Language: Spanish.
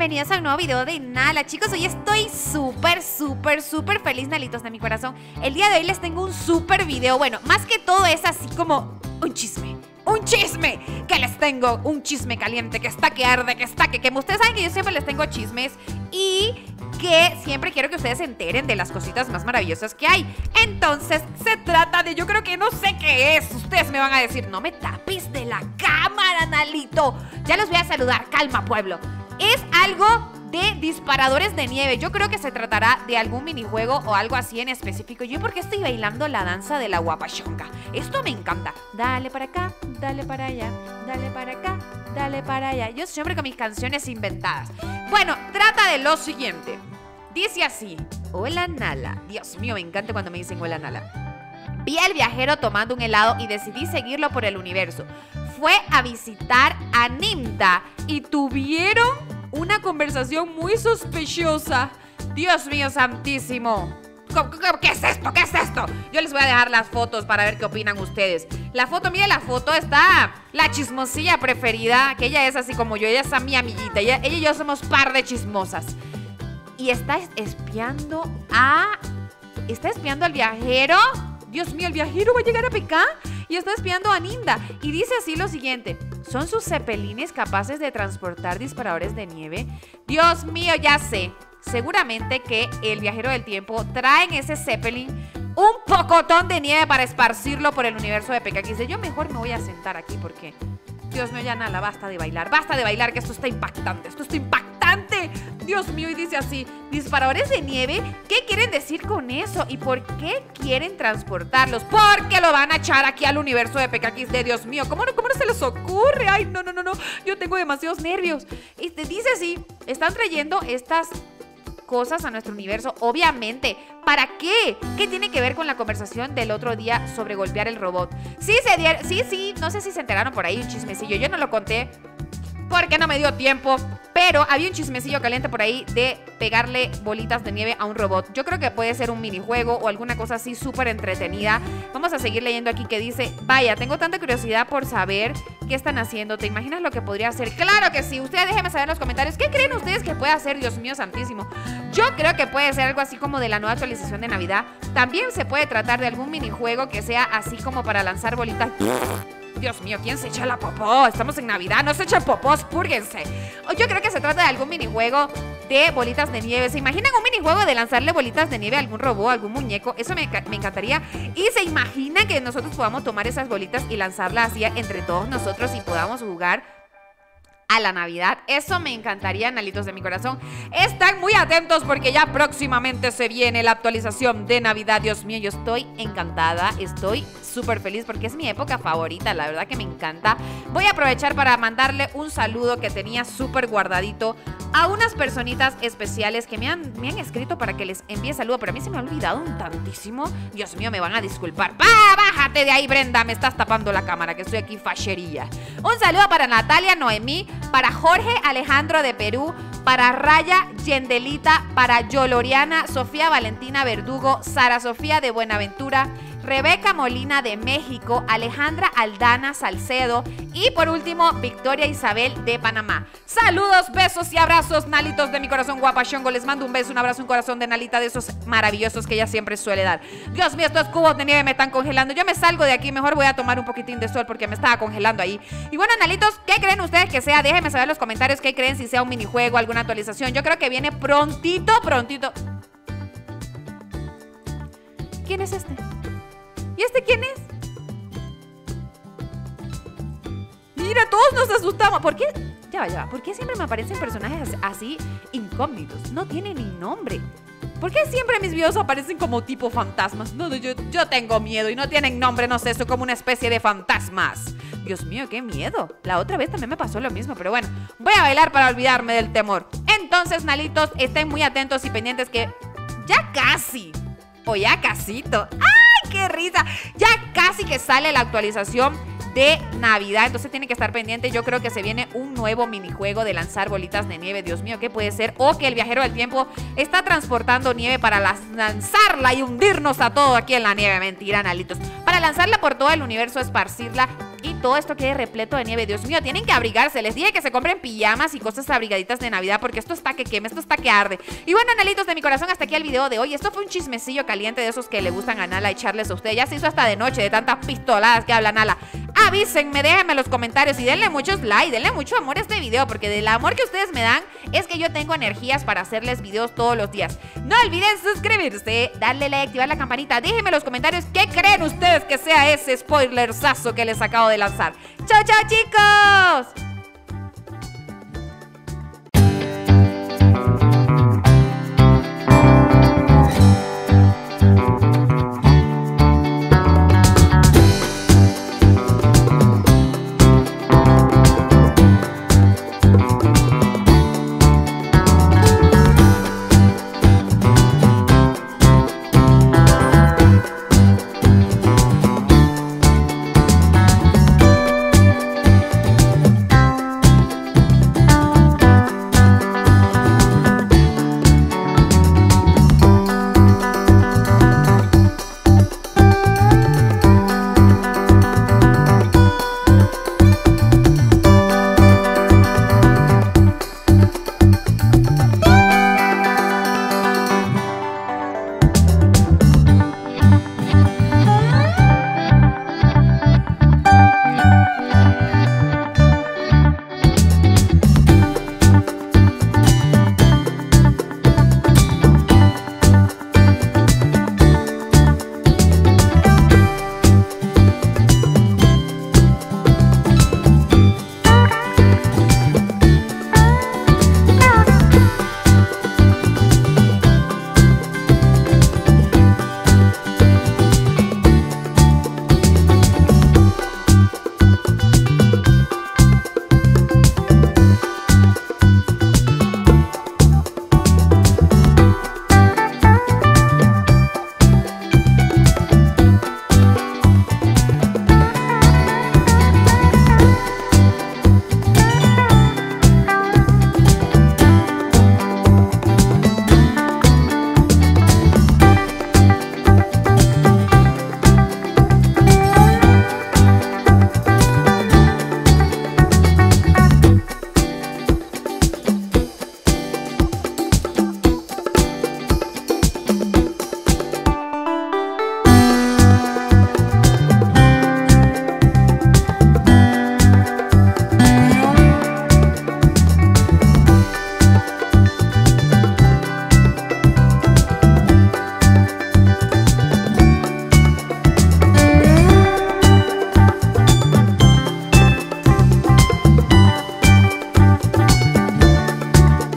bienvenidos a un nuevo video de Nala. Chicos, hoy estoy súper, súper, súper feliz, Nalitos de mi corazón. El día de hoy les tengo un súper video. Bueno, más que todo es así como un chisme. Un chisme que les tengo, un chisme caliente que está que arde, que está que quema. Ustedes saben que yo siempre les tengo chismes y que siempre quiero que ustedes se enteren de las cositas más maravillosas que hay. Entonces, se trata de, yo creo que no sé qué es. Ustedes me van a decir, no me tapes de la cámara, Nalito. Ya los voy a saludar, calma, pueblo. Es algo de disparadores de nieve. Yo creo que se tratará de algún minijuego o algo así en específico. Yo porque estoy bailando la danza de la guapachonga. Esto me encanta. Dale para acá, dale para allá, dale para acá, dale para allá. Yo siempre con mis canciones inventadas. Bueno, trata de lo siguiente. Dice así. Hola Nala. Dios mío, me encanta cuando me dicen hola Nala. Vi al viajero tomando un helado y decidí seguirlo por el universo. Fue a visitar a Nimda y tuvieron una conversación muy sospechosa. Dios mío santísimo. ¿Qué es esto? ¿Qué es esto? Yo les voy a dejar las fotos para ver qué opinan ustedes. La foto, mire la foto, está la chismosilla preferida, que ella es así como yo, ella es mi amiguita, ella, y yo somos par de chismosas. Y está espiando a... ¿Está espiando al viajero? Dios mío, el viajero va a llegar a PK y está espiando a Ninda. Y dice así lo siguiente. ¿Son sus cepelines capaces de transportar disparadores de nieve? Dios mío, ya sé. Seguramente que el viajero del tiempo trae en ese zeppelin un pocotón de nieve para esparcirlo por el universo de PK. Dice, yo mejor me voy a sentar aquí porque... Dios mío, ya nada, basta de bailar, basta de bailar, que esto está impactante, esto está impactante. Dios mío, y dice así, disparadores de nieve, ¿qué quieren decir con eso? ¿Y por qué quieren transportarlos? Porque lo van a echar aquí al universo de de Dios mío, ¿cómo no, ¿cómo no se les ocurre? Ay, no, no, no, no, yo tengo demasiados nervios. Y te dice así, están trayendo estas cosas a nuestro universo, obviamente. ¿Para qué? ¿Qué tiene que ver con la conversación del otro día sobre golpear el robot? Sí, se dieron, sí, sí, no sé si se enteraron por ahí un chismecillo, yo no lo conté porque no me dio tiempo. Pero había un chismecillo caliente por ahí de pegarle bolitas de nieve a un robot. Yo creo que puede ser un minijuego o alguna cosa así súper entretenida. Vamos a seguir leyendo aquí que dice, vaya, tengo tanta curiosidad por saber qué están haciendo. ¿Te imaginas lo que podría hacer? Claro que sí. Ustedes déjenme saber en los comentarios. ¿Qué creen ustedes que puede hacer? Dios mío santísimo. Yo creo que puede ser algo así como de la nueva actualización de Navidad. También se puede tratar de algún minijuego que sea así como para lanzar bolitas Dios mío, ¿quién se echa la popó? Estamos en Navidad, no se echen popós, púrguense. Yo creo que se trata de algún minijuego de bolitas de nieve. ¿Se imaginan un minijuego de lanzarle bolitas de nieve a algún robot, a algún muñeco? Eso me, me encantaría. Y se imaginan que nosotros podamos tomar esas bolitas y lanzarlas así entre todos nosotros y podamos jugar a la Navidad. Eso me encantaría, analitos de mi corazón. Están muy atentos porque ya próximamente se viene la actualización de Navidad. Dios mío, yo estoy encantada, estoy súper feliz porque es mi época favorita, la verdad que me encanta. Voy a aprovechar para mandarle un saludo que tenía súper guardadito a unas personitas especiales que me han, me han escrito para que les envíe saludo, pero a mí se me ha olvidado un tantísimo. Dios mío, me van a disculpar. ¡Pa! Bájate de ahí, Brenda, me estás tapando la cámara, que estoy aquí fachería. Un saludo para Natalia Noemí, para Jorge Alejandro de Perú, para Raya Yendelita, para Yoloriana, Sofía Valentina Verdugo, Sara Sofía de Buenaventura, Rebeca Molina de México, Alejandra Aldana Salcedo y por último Victoria Isabel de Panamá. Saludos, besos y abrazos, nalitos de mi corazón guapachongo. Les mando un beso, un abrazo, un corazón de nalita de esos maravillosos que ella siempre suele dar. Dios mío, estos cubos de nieve me están congelando. Yo me salgo de aquí, mejor voy a tomar un poquitín de sol porque me estaba congelando ahí. Y bueno, nalitos, ¿qué creen ustedes que sea? Déjenme saber en los comentarios qué creen si sea un minijuego, alguna actualización. Yo creo que viene prontito, prontito. ¿Quién es este? ¿Y este quién es? Mira, todos nos asustamos. ¿Por qué? Ya va, ya va. ¿Por qué siempre me aparecen personajes así incógnitos? No tienen ni nombre. ¿Por qué siempre mis videos aparecen como tipo fantasmas? No, yo, yo tengo miedo y no tienen nombre, no sé, soy como una especie de fantasmas. Dios mío, qué miedo. La otra vez también me pasó lo mismo, pero bueno, voy a bailar para olvidarme del temor. Entonces, nalitos, estén muy atentos y pendientes que ya casi, o ya casito. ¡Ah! Qué risa! Ya casi que sale la actualización de Navidad. Entonces tienen que estar pendientes. Yo creo que se viene un nuevo minijuego de lanzar bolitas de nieve. Dios mío, ¿qué puede ser? O que el viajero del tiempo está transportando nieve para lanzarla y hundirnos a todo aquí en la nieve. Mentira, Nalitos. Para lanzarla por todo el universo, esparcirla y todo esto quede repleto de nieve. Dios mío, tienen que abrigarse. Les dije que se compren pijamas y cosas abrigaditas de Navidad porque esto está que queme, esto está que arde. Y bueno, Nalitos de mi corazón, hasta aquí el video de hoy. Esto fue un chismecillo caliente de esos que le gustan a Nala echarles a usted. Ya se hizo hasta de noche de tantas pistoladas que habla Nala. Avísenme, déjenme los comentarios y denle muchos likes, denle mucho amor a este video porque del amor que ustedes me dan es que yo tengo energías para hacerles videos todos los días. No olviden suscribirse, darle like, activar la campanita. Déjenme los comentarios qué creen ustedes que sea ese spoilersazo que les acabo de lanzar. ¡Chao, chao, chicos!